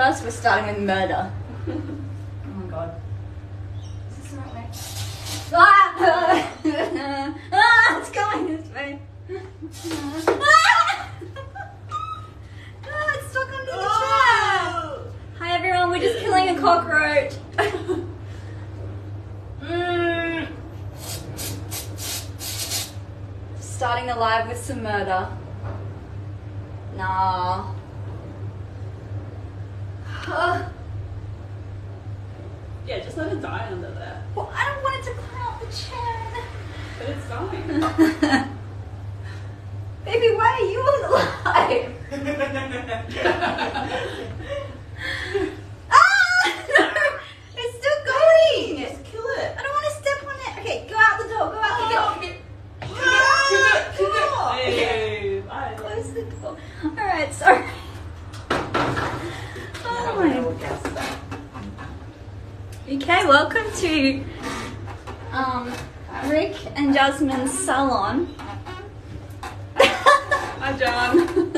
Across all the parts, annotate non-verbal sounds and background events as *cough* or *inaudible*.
First, we're starting with murder. *laughs* Oh my god. Is this the right way? Ah! ah, *laughs* it's going this way. Ah! *laughs* Ah, it's stuck under the chair. Hi everyone, we're just killing a cockroach. Mm. Starting alive with some murder. Nah. Ah. Yeah, just let it die under there. well, I don't want it to climb up the chair. But it's dying. *laughs* Baby, why are you alive? *laughs* ah! it's still going! Just kill it. I don't want to step on it. Okay, go out the door, go out the door. Ah, Come on. Hey, bye. Close the door. Alright, sorry. Oh my Okay, welcome to um, Rick and Jasmine's salon. Hi, John.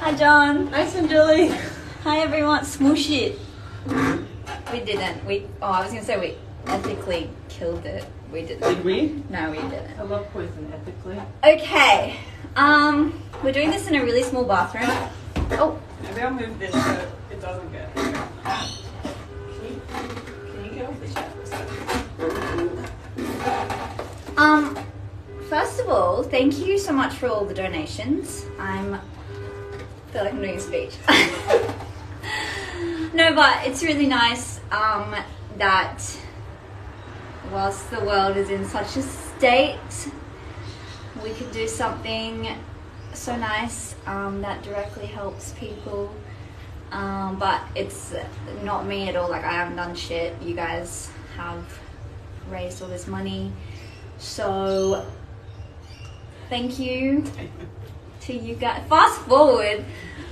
Hi, John. Nice and Julie. Hi, everyone. Smoosh it. We didn't. We. Oh, I was gonna say we ethically killed it. We didn't. Did we? No, we didn't. I love poison ethically. Okay. Um, we're doing this in a really small bathroom. Oh, Maybe I'll move this so it doesn't get. Can you, can you get off the chair for a second? Um, first of all, thank you so much for all the donations. I'm I feel like I'm doing a speech. *laughs* no, but it's really nice um, that whilst the world is in such a state, we could do something so nice um, that directly helps people. Um, but it's not me at all. Like I haven't done shit. You guys have raised all this money. So thank you to you guys. Fast forward.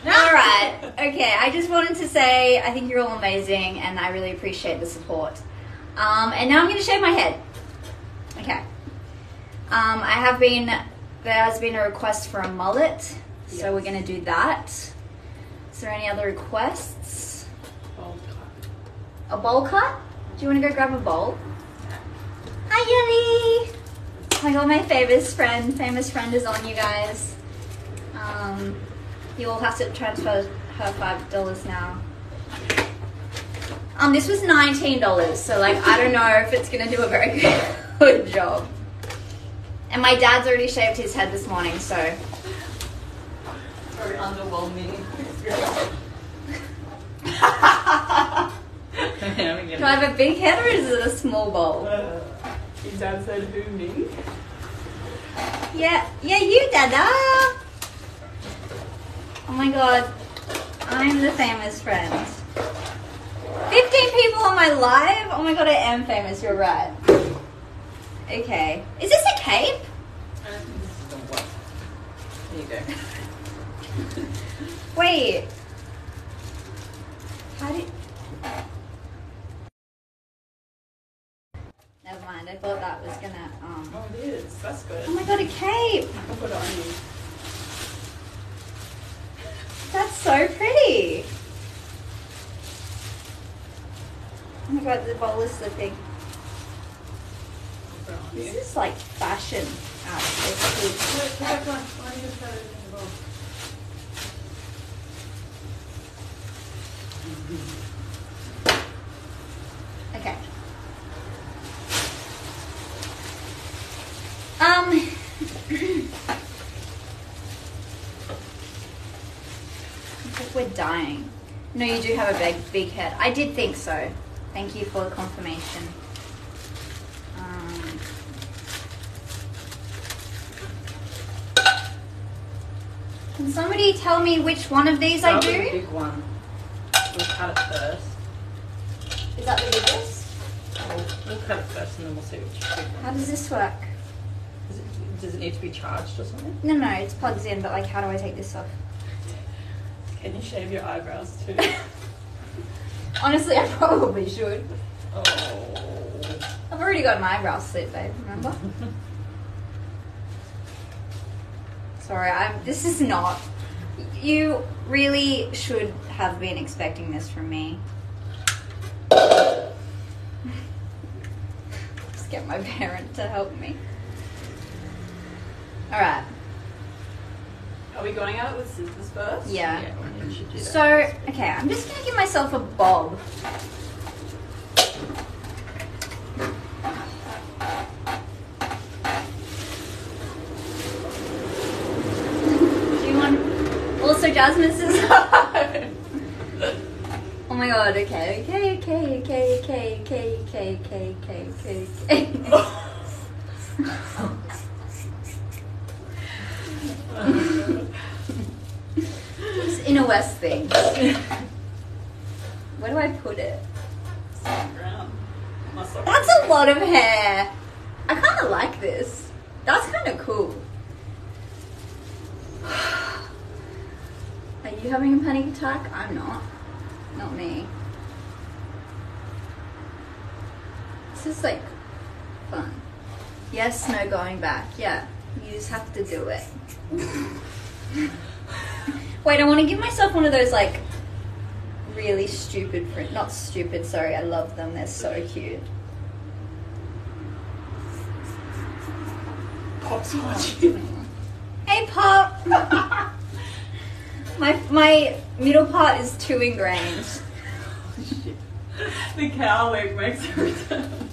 All right. Okay. I just wanted to say I think you're all amazing, and I really appreciate the support. Um, and now I'm going to shave my head. Okay. Um, I have been. There has been a request for a mullet, so we're going to do that. Is there any other requests? God. A bowl cut? Do you want to go grab a bowl? Hi, Yelly! Oh my famous friend, famous friend is on, you guys. Um, you all have to transfer her five dollars now. Um, this was nineteen dollars, so like I don't know if it's gonna do a very *laughs* good job. And my dad's already shaved his head this morning, so Very underwhelming. *laughs* *laughs* do I have a big head or is it a small bowl? Uh, your dad said who me? Yeah, yeah, you, Dada. Oh my god, I'm the famous friend. 15 people on my live? Oh my god, I am famous, you're right. Okay. Is this a cape? I don't think this is gonna. There you go. Wait. How did. Mind, I thought that was gonna. Um... Oh, it is. That's good. Oh my god, a cape! I'll put it on you. That's so pretty. Oh my god, the bowl is slipping. I'll put it on This is like fashion. It's cute. Wait, come back on. Why don't you just put it in the bowl? Okay. Um. I think we're dying. No, you do have a big, big head. I did think so. Thank you for the confirmation. Um, can somebody tell me which one of these I Start with the do? big one. We'll cut it first. Is that the biggest? We'll, we'll cut it first and then we'll see which one. How does this work? Does it, does it need to be charged or something? No, no, it's plugs in, but like, how do I take this off? Can you shave your eyebrows too? *laughs* Honestly, I probably should. oh. I've already got my eyebrows slit, babe. Remember? *laughs* Sorry, I'm. This is not. you really should have been expecting this from me. *laughs* Just get my parent to help me. Alright, Are we going at it with scissors first? yeah. Yeah, why didn't do that? So, okay, I'm just gonna give myself a bob. Do you want also Jasmine scissors? *laughs* Oh my god, okay, okay, okay, okay, okay, okay, okay, okay, okay, okay, *laughs* west things. *laughs* Where do I put it? That's a lot of hair. I kind of like this. That's kind of cool. *sighs* Are you having a panic attack? I'm not. Not me. This is like fun. Yes, no going back. Yeah, you just have to do it. *laughs* Wait, I want to give myself one of those like really stupid print. Not stupid, sorry, I love them. They're so cute. Pop's watching. Hey, Pop! my, my middle part is too ingrained. The cowlick makes a return.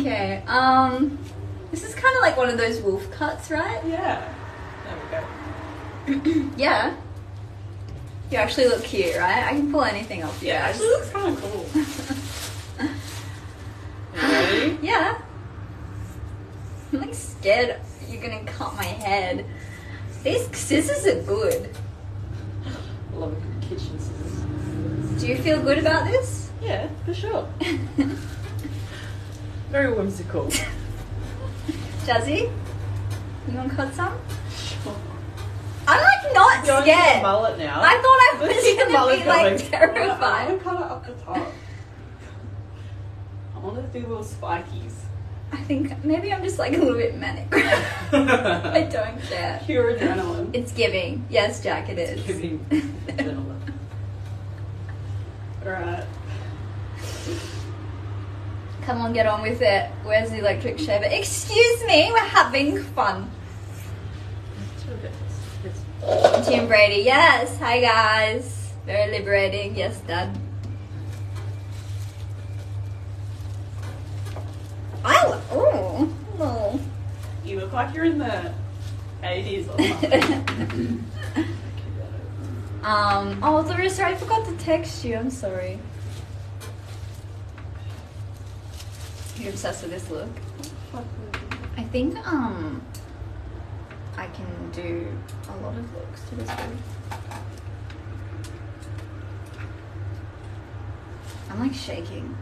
Okay, um, this is kind of like one of those wolf cuts, right? Yeah. There we go. Yeah. You actually look cute, right? I can pull anything off you. Yeah, I actually looks kind of cool. *laughs* Ready? Yeah. I'm like scared you're gonna cut my head. These scissors are good. I love a good kitchen scissors. Do you feel good about this? Yeah, for sure. *laughs* Very whimsical. *laughs* Jazzy? You wanna cut some? Sure. I'm like not Going to the scared. mullet now. I thought I *laughs* Let's was the gonna mullet be like going. I want terrified. to cut it up the top. I want to do little spikies. I think maybe I'm just like a little bit manic. *laughs* I don't care. Pure adrenaline. It's giving. Yes, Jack, it is. Giving *laughs* adrenaline. Alright. Come on, get on with it. Where's the electric shaver? Excuse me, we're having fun. Tim Brady, yes. Hi guys. Very liberating. Yes, Dad. I oh no. You look like you're in the 80s or *laughs* um. Oh, Larissa, I forgot to text you. I'm sorry. You're obsessed with this look. I think um I can do a lot of looks to this wig. I'm like shaking.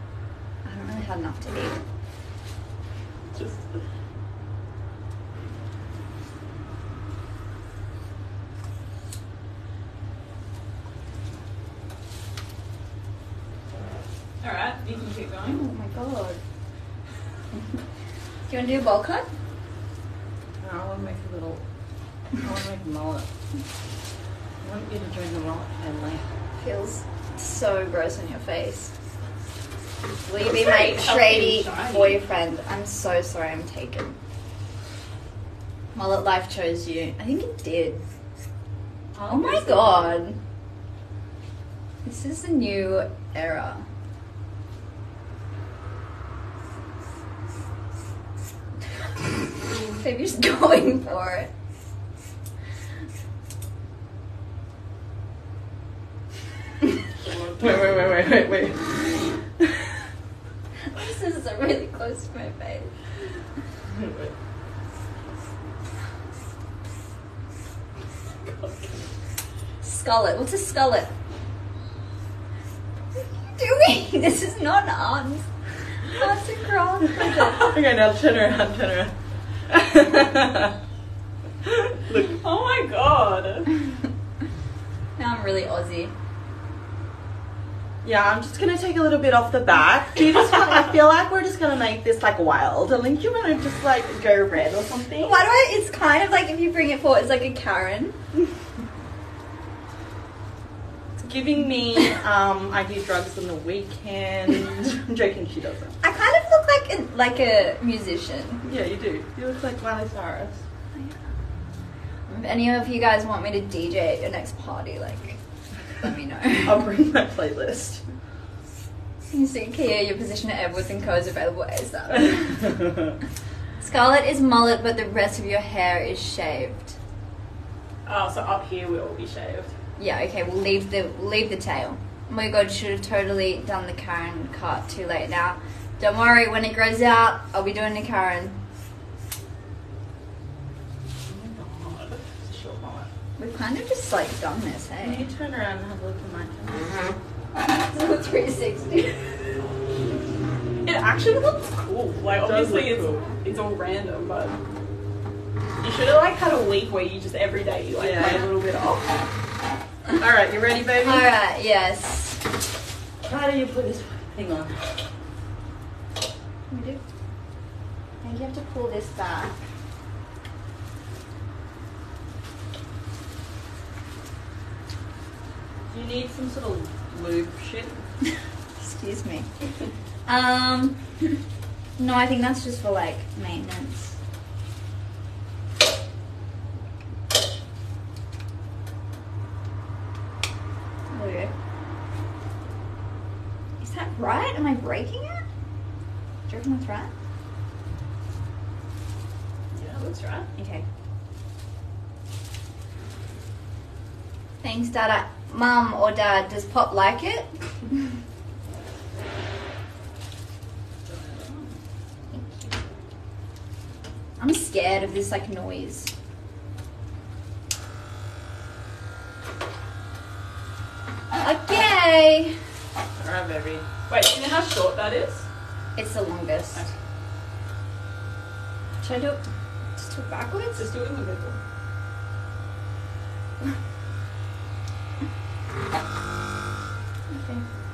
I haven't really had enough to eat. Just. Alright, you can keep going. Oh my god. *laughs* do you want to do a bowl cut? I want to make a little. I want to make a mullet. I want you to join the mullet family. Feels so gross on your face. Will you be my very healthy tradie and shiny. boyfriend? I'm so sorry I'm taken. Mullet Life chose you. I think it did. Oh, oh my god. This is a new era. Baby's *laughs* going for it. Wait, wait, wait, wait, wait, wait. This is really close to my face. wait. Skullet. What's a skullet? What are you doing? *laughs* This is not an arms. Arts and crafts. *laughs* okay, now turn around, turn around. Look. *laughs* Oh my god. *laughs* now I'm really Aussie. Yeah, I'm just gonna take a little bit off the back. Do you just want, I feel like we're just gonna make this like wild. I think you wanna just like go red or something. Why do I? It's kind of like if you bring it forward, it's like a Karen. It's giving me um I do drugs on the weekend. *laughs* I'm joking, she doesn't. I kind of look like a, like a musician. Yeah, you do. You look like Miley Cyrus. If any of you guys want me to DJ at your next party, like, let me know. *laughs* I'll bring my playlist. You see, Kia, your position at Edwards and Co is available ASAP. *laughs* Skullet is mullet, but the rest of your hair is shaved. Oh, so up here will all be shaved. Yeah, okay, we'll leave the we'll leave the tail. Oh my god, should have totally done the Karen cut. Too late now. Don't worry, when it grows out, I'll be doing the Karen. Oh my god. It's a short mullet. We've kind of just like done this, hey? Can you turn around and have a look at my camera? Mm-hmm. *laughs* 360. It actually looks cool. Like It does obviously it's look it's all random, but you should have like had a week where you just every day you like Yeah. play a little bit off. Alright, you ready, baby? Alright, yes. How do you put this thing on? We do. I think you have to pull this back. Do you need some sort of lube shit? *laughs* Excuse me. *laughs* Um, *laughs* no, I think that's just for like maintenance. There we go. Is that right? Am I breaking it? Do you reckon that's right? Yeah, that's right. Okay. Thanks, Dada. Mum or Dad, does Pop like it? *laughs* I'm scared of this like noise. Okay. Alright, baby. Wait, do you know how short that is? It's the longest. Okay. Should I do it? Just do it backwards? Just do it in the middle. *laughs* Okay.